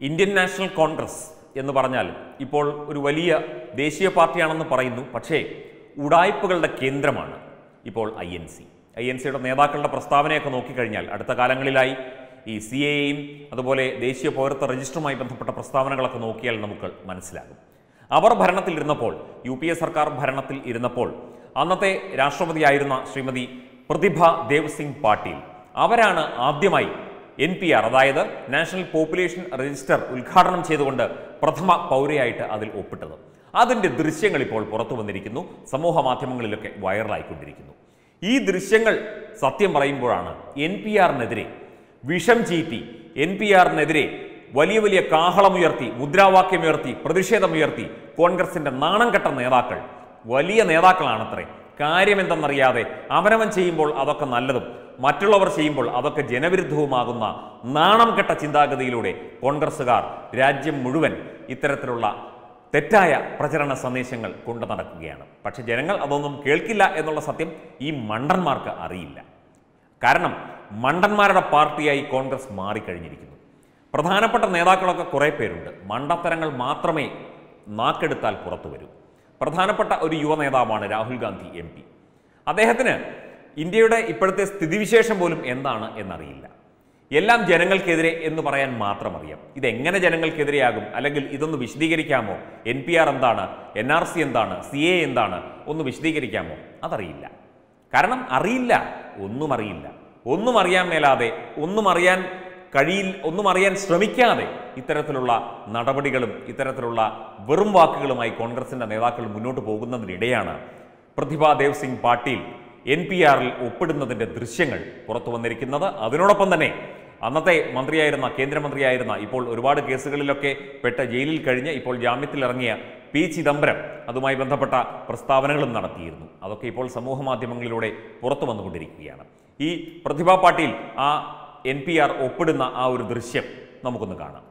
Indian national Congress എന്ന് പറഞ്ഞാൽ ഇപ്പോൾ ഒരു വലിയ ദേശീയ പാർട്ടിയാണെന്ന് പറയുന്നു. പക്ഷേ ഉടായ്പകളുടെ കേന്ദ്രമാണ് ഇപ്പോൾ I N C I N സിയുടെ നേതാക്കളുടെ പ്രസ്താവനയൊക്കെ നോക്കിക്കഴിഞ്ഞാൽ അടുത്ത കാലങ്ങളിലായി ഈ സി എയും അതുപോലെ ദേശീയ പൗരത്വ രജിസ്റ്ററുമായി ബന്ധപ്പെട്ട പ്രസ്താവനകളൊക്കെ നോക്കിയാൽ നമുക്ക് മനസ്സിലാകും. അവർ ഭരണത്തിൽ ഇരുന്നപ്പോൾ യു പി എ സർക്കാർ ഭരണത്തിൽ ഇരുന്നപ്പോൾ അന്നത്തെ രാഷ്ട്രപതിയായിരുന്ന ശ്രീമതി പ്രതിഭ ദേവ് സിംഗ് പാട്ടീൽ അവരാണ് ആദ്യമായി എൻ പി ആർ അതായത് നാഷണൽ പോപ്പുലേഷൻ രജിസ്റ്റർ ഉദ്ഘാടനം ചെയ്തുകൊണ്ട് പ്രഥമ പൗരയായിട്ട് അതിൽ ഒപ്പിട്ടത്. അതിന്റെ ദൃശ്യങ്ങൾ ഇപ്പോൾ പുറത്തു വന്നിരിക്കുന്നു. സമൂഹ മാധ്യമങ്ങളിലൊക്കെ വൈറലായിക്കൊണ്ടിരിക്കുന്നു. ഈ ദൃശ്യങ്ങൾ സത്യം പറയുമ്പോഴാണ് എൻ പി ആറിനെതിരെ വിഷം ചീറ്റി എൻ പി ആറിനെതിരെ വലിയ വലിയ കാഹളമുയർത്തി മുദ്രാവാക്യമുയർത്തി പ്രതിഷേധമുയർത്തി കോൺഗ്രസിന്റെ നാണം കെട്ട നേതാക്കൾ. വലിയ നേതാക്കളാണത്രേ. കാര്യമെന്തെന്നറിയാതെ അവനവൻ ചെയ്യുമ്പോൾ അതൊക്കെ നല്ലതും. മറ്റുള്ളവർ ചെയ്യുമ്പോൾ അതൊക്കെ ജനവിരുദ്ധവുമാകുന്ന നാണം കെട്ട ചിന്താഗതിയിലൂടെ കോൺഗ്രസ്സുകാർ രാജ്യം മുഴുവൻ ഇത്തരത്തിലുള്ള തെറ്റായ പ്രചരണ സന്ദേശങ്ങൾ കൊണ്ടു നടക്കുകയാണ്. പക്ഷെ ജനങ്ങൾ അതൊന്നും കേൾക്കില്ല എന്നുള്ള സത്യം ഈ മണ്ടന്മാർക്ക് അറിയില്ല. കാരണം മണ്ടന്മാരുടെ പാർട്ടിയായി കോൺഗ്രസ് മാറിക്കഴിഞ്ഞിരിക്കുന്നു. പ്രധാനപ്പെട്ട നേതാക്കളൊക്കെ കുറേ പേരുണ്ട്. മണ്ടത്തരങ്ങൾ മാത്രമേ നാക്കെടുത്താൽ പുറത്തു വരൂ. പ്രധാനപ്പെട്ട ഒരു യുവ നേതാവാണ് രാഹുൽ ഗാന്ധി എം അദ്ദേഹത്തിന് ഇന്ത്യയുടെ ഇപ്പോഴത്തെ സ്ഥിതിവിശേഷം പോലും എന്താണ് എന്നറിയില്ല. എല്ലാം ജനങ്ങൾക്കെതിരെ എന്ന് പറയാൻ മാത്രം അറിയാം. ഇതെങ്ങനെ ജനങ്ങൾക്കെതിരെയാകും? അല്ലെങ്കിൽ ഇതൊന്ന് വിശദീകരിക്കാമോ? എൻ പി ആർ എന്താണ്? എൻ ആർ സി എന്താണ്? സി എ എന്താണ്? ഒന്ന് വിശദീകരിക്കാമോ? അതറിയില്ല. കാരണം അറിയില്ല. ഒന്നും അറിയില്ല. ഒന്നും അറിയാൻ മേലാതെ ഒന്നും അറിയാൻ കഴിയിൽ ഒന്നും അറിയാൻ ശ്രമിക്കാതെ ഇത്തരത്തിലുള്ള നടപടികളും ഇത്തരത്തിലുള്ള വെറും വാക്കുകളുമായി കോൺഗ്രസിന്റെ നേതാക്കൾ മുന്നോട്ട് പോകുന്നതിനിടെയാണ് പ്രതിഭാ ദേവ് സിംഗ് പാട്ടീൽ എൻ പി ആറിൽ ഒപ്പിടുന്നതിന്റെ ദൃശ്യങ്ങൾ പുറത്തു വന്നിരിക്കുന്നത് അതിനോടൊപ്പം തന്നെ അന്നത്തെ മന്ത്രിയായിരുന്ന കേന്ദ്രമന്ത്രിയായിരുന്ന ഇപ്പോൾ ഒരുപാട് കേസുകളിലൊക്കെ പെട്ട ജയിലിൽ കഴിഞ്ഞ് ഇപ്പോൾ ജാമ്യത്തിലിറങ്ങിയ പി ചിദംബരം അതുമായി ബന്ധപ്പെട്ട പ്രസ്താവനകളും നടത്തിയിരുന്നു. അതൊക്കെ ഇപ്പോൾ സമൂഹ മാധ്യമങ്ങളിലൂടെ പുറത്തു വന്നുകൊണ്ടിരിക്കുകയാണ്. ഈ പ്രതിഭാ പാട്ടീൽ ആ എൻ പി ആർ ഒപ്പിടുന്ന ആ ഒരു ദൃശ്യം നമുക്കൊന്ന് കാണാം.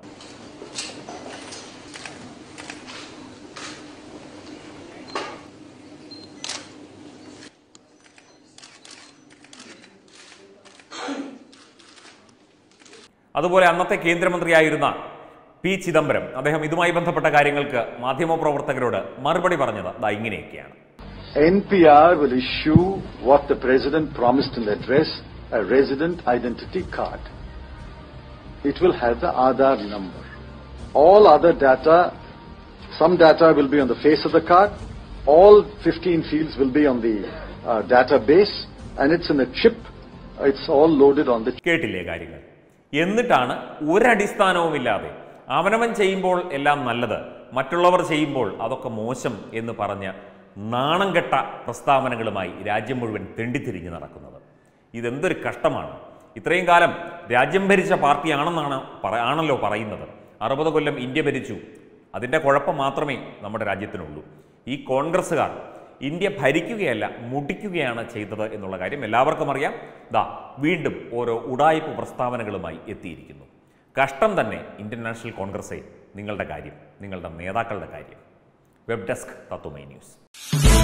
അതുപോലെ അന്നത്തെ കേന്ദ്രമന്ത്രിയായിരുന്ന പി ചിദംബരം അദ്ദേഹം ഇതുമായി ബന്ധപ്പെട്ട കാര്യങ്ങൾക്ക് മാധ്യമപ്രവർത്തകരോട് മറുപടി പറഞ്ഞത് ദാ ഇങ്ങനെയൊക്കെയാണ് NPR will issue what the President promised in the address, a resident identity card. It will have the Aadhaar number. All other data, some data will be on the face of the card, all 15 fields will be on the uh, database, and it's in a chip, it's all loaded on the കേട്ടില്ലേ കാര്യങ്ങൾ എന്നിട്ടാണ് ഒരടിസ്ഥാനവുമില്ലാതെ അവനവൻ ചെയ്യുമ്പോൾ എല്ലാം നല്ലത് മറ്റുള്ളവർ ചെയ്യുമ്പോൾ അതൊക്കെ മോശം എന്ന് പറഞ്ഞ് നാണം കെട്ട പ്രസ്താവനകളുമായി രാജ്യം മുഴുവൻ തെണ്ടിത്തിരിഞ്ഞ് നടക്കുന്നത്. ഇതെന്തൊരു കഷ്ടമാണ്. ഇത്രയും കാലം രാജ്യം ഭരിച്ച പാർട്ടിയാണെന്നാണ് പറ- ആണല്ലോ പറയുന്നത്. അറുപത് കൊല്ലം ഇന്ത്യ ഭരിച്ചു. അതിന്റെ കുഴപ്പം മാത്രമേ നമ്മുടെ രാജ്യത്തിനുള്ളൂ. ഈ കോൺഗ്രസ്സുകാർ ഇന്ത്യ ഭരിക്കുകയല്ല മുടിക്കുകയാണ് ചെയ്തത് എന്നുള്ള കാര്യം എല്ലാവർക്കും അറിയാം. ദാ വീണ്ടും ഓരോ ഉടായ്പ പ്രസ്താവനകളുമായി എത്തിയിരിക്കുന്നു. കഷ്ടം തന്നെ ഇന്ത്യൻ നാഷണൽ കോൺഗ്രസെ നിങ്ങളുടെ കാര്യം നിങ്ങളുടെ നേതാക്കളുടെ കാര്യം. Web desk Tathwamayi news.